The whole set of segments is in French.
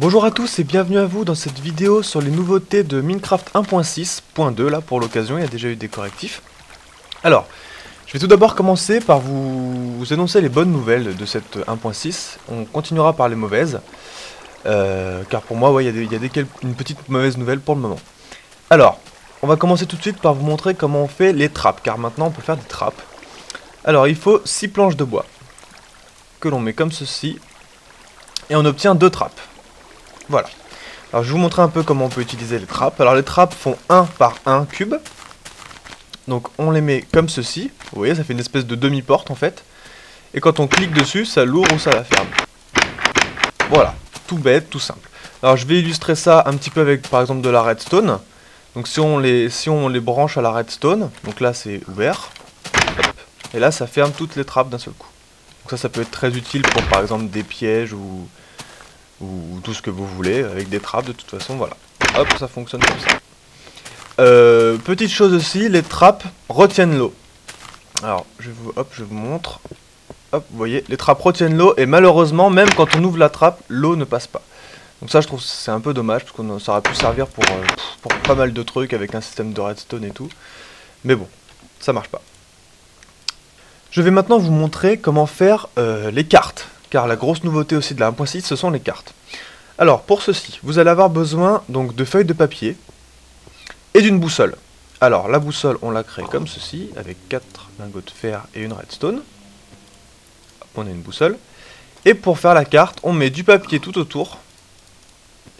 Bonjour à tous et bienvenue à vous dans cette vidéo sur les nouveautés de Minecraft 1.6.2 là pour l'occasion, il y a déjà eu des correctifs. Alors, je vais tout d'abord commencer par vous, annoncer les bonnes nouvelles de cette 1.6. On continuera par les mauvaises, euh, car pour moi, ouais, il y a, des, une petite mauvaise nouvelle pour le moment. Alors, on va commencer tout de suite par vous montrer comment on fait les trappes, car maintenant on peut faire des trappes. Alors, il faut 6 planches de bois, que l'on met comme ceci, et on obtient deux trappes. Voilà. Alors je vais vous montrer un peu comment on peut utiliser les trappes. Alors les trappes font 1 par 1 cube. Donc on les met comme ceci. Vous voyez, ça fait une espèce de demi-porte en fait. Et quand on clique dessus, ça l'ouvre ou ça la ferme. Voilà, tout bête, tout simple. Alors je vais illustrer ça un petit peu avec par exemple de la redstone. Donc si on les, si on les branche à la redstone, donc là c'est ouvert. et là ça ferme toutes les trappes d'un seul coup. Donc ça ça peut être très utile pour par exemple des pièges ou ou tout ce que vous voulez, avec des trappes de toute façon, voilà. Hop, ça fonctionne comme ça. Euh, petite chose aussi, les trappes retiennent l'eau. Alors, je vous, hop, je vous montre. Hop, vous voyez, les trappes retiennent l'eau et malheureusement, même quand on ouvre la trappe, l'eau ne passe pas. Donc ça, je trouve c'est un peu dommage parce qu'on ça aurait pu servir pour, euh, pour pas mal de trucs avec un système de redstone et tout. Mais bon, ça marche pas. Je vais maintenant vous montrer comment faire euh, les cartes car la grosse nouveauté aussi de la 1.6, ce sont les cartes. Alors, pour ceci, vous allez avoir besoin donc de feuilles de papier et d'une boussole. Alors, la boussole, on la crée comme ceci, avec 4 lingots de fer et une redstone. on a une boussole. Et pour faire la carte, on met du papier tout autour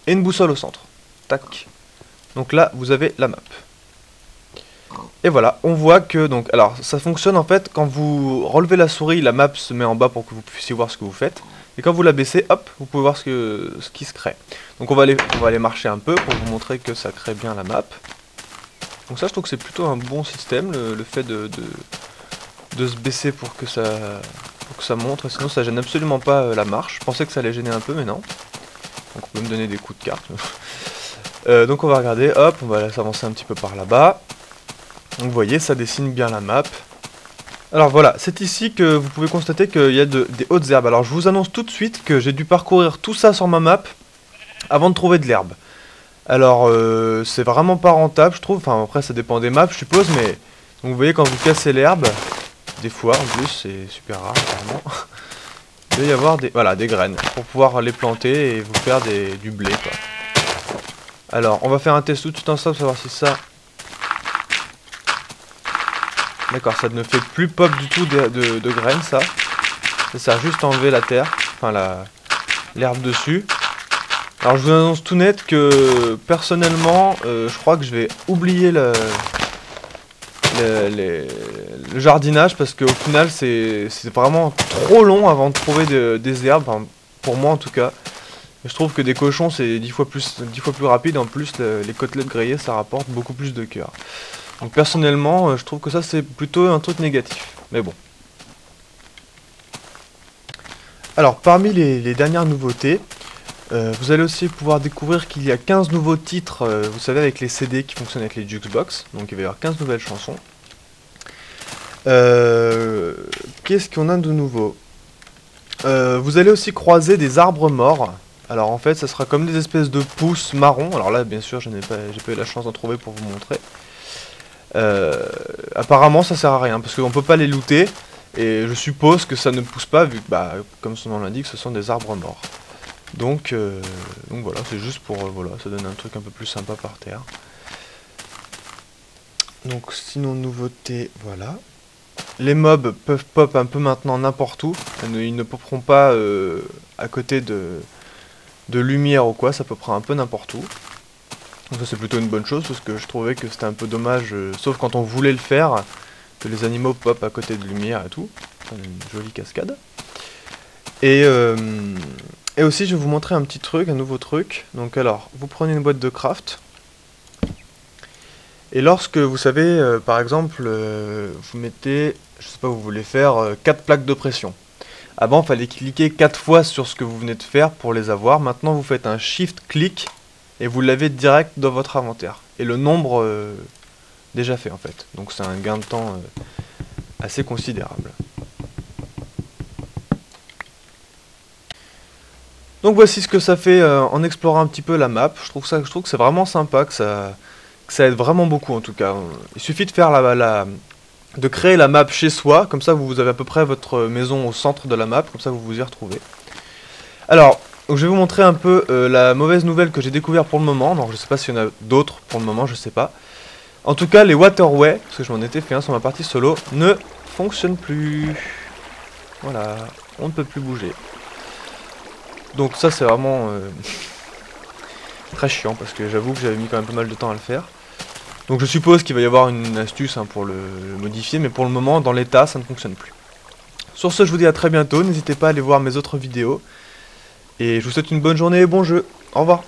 et une boussole au centre. Tac. Donc là, vous avez la map. Et voilà, on voit que donc alors ça fonctionne en fait quand vous relevez la souris, la map se met en bas pour que vous puissiez voir ce que vous faites. Et quand vous la baissez, hop, vous pouvez voir ce, qui se crée. Donc on va, aller, on va aller marcher un peu pour vous montrer que ça crée bien la map. Donc ça je trouve que c'est plutôt un bon système, le, fait de, se baisser pour que, ça, pour que ça montre, sinon ça gêne absolument pas euh, la marche. Je pensais que ça allait gêner un peu mais non. Donc on peut me donner des coups de carte. Euh, donc on va regarder, hop, on va s'avancer un petit peu par là-bas. Donc vous voyez, ça dessine bien la map. Alors voilà, c'est ici que vous pouvez constater qu'il y a des hautes herbes. Alors je vous annonce tout de suite que j'ai dû parcourir tout ça sur ma map avant de trouver de l'herbe. Alors euh, c'est vraiment pas rentable je trouve, enfin après ça dépend des maps je suppose, mais vous voyez quand vous cassez l'herbe, des fois en plus c'est super rare apparemment, il va y avoir des, voilà, des graines pour pouvoir les planter et vous faire du blé quoi. Alors on va faire un test tout de suite ensemble, savoir si ça D'accord, ça ne fait plus pop du tout de, graines, ça. Ça sert juste à enlever la terre, enfin l'herbe dessus. Alors je vous annonce tout net que personnellement, euh, je crois que je vais oublier le, le, jardinage parce qu'au final c'est vraiment trop long avant de trouver des herbes, pour moi en tout cas. je trouve que des cochons c'est 10 fois plus, 10 fois plus rapide, en plus les côtelettes grillées ça rapporte beaucoup plus de cœur. Donc personnellement, euh, je trouve que ça c'est plutôt un truc négatif. Mais bon. Alors parmi les, dernières nouveautés, euh, vous allez aussi pouvoir découvrir qu'il y a 15 nouveaux titres, euh, vous savez avec les CD qui fonctionnent avec les Jukebox. Donc il va y avoir 15 nouvelles chansons. Qu'est-ce qu'on a de nouveau? Vous allez aussi croiser des arbres morts. Alors en fait ça sera comme des espèces de pousses marron. Alors là bien sûr je n'ai pas, pas eu la chance d'en trouver pour vous montrer. Euh, apparemment ça sert à rien parce qu'on peut pas les looter et je suppose que ça ne pousse pas vu que bah, comme son nom l'indique ce sont des arbres morts. Donc, euh, donc voilà, c'est juste pour, euh, voilà, ça donne un truc un peu plus sympa par terre. Donc sinon nouveauté, voilà. Les mobs peuvent pop un peu maintenant n'importe où. Ils ne poperont pas à côté de, de lumière ou quoi, ça peut un peu n'importe où. Ça c'est plutôt une bonne chose parce que je trouvais que c'était un peu dommage, euh, sauf quand on voulait le faire, que les animaux pop à côté de lumière et tout. Une jolie cascade. Et, euh, et aussi je vais vous montrer un petit truc, un nouveau truc. Donc alors, vous prenez une boîte de craft. Et lorsque vous savez, euh, par exemple, vous mettez, je sais pas, vous voulez faire 4 plaques de pression. Avant, il fallait cliquer 4 fois sur ce que vous venez de faire pour les avoir. Maintenant, vous faites un shift-clic et vous l'avez direct dans votre inventaire. Et le nombre euh, déjà fait en fait. Donc c'est un gain de temps euh, assez considérable. Donc voici ce que ça fait euh, en explorant un petit peu la map. Je trouve, ça, je trouve que c'est vraiment sympa, que ça, aide vraiment beaucoup en tout cas. Il suffit de faire la, de créer la map chez soi, comme ça vous avez à peu près votre maison au centre de la map, comme ça vous vous y retrouvez. Alors, je vais vous montrer un peu euh, la mauvaise nouvelle que j'ai découvert pour le moment. Donc je sais pas s'il y en a d'autres pour le moment, je sais pas. En tout cas, les waterways, parce que je m'en étais fait un sur ma partie solo, ne fonctionnent plus. Voilà, on ne peut plus bouger. Donc ça c'est vraiment euh, très chiant parce que j'avoue que j'avais mis quand même pas mal de temps à le faire. Donc je suppose qu'il va y avoir une astuce hein, pour le, modifier, mais pour le moment dans l'état ça ne fonctionne plus. Sur ce je vous dis à très bientôt, n'hésitez pas à aller voir mes autres vidéos. Et je vous souhaite une bonne journée et bon jeu. Au revoir.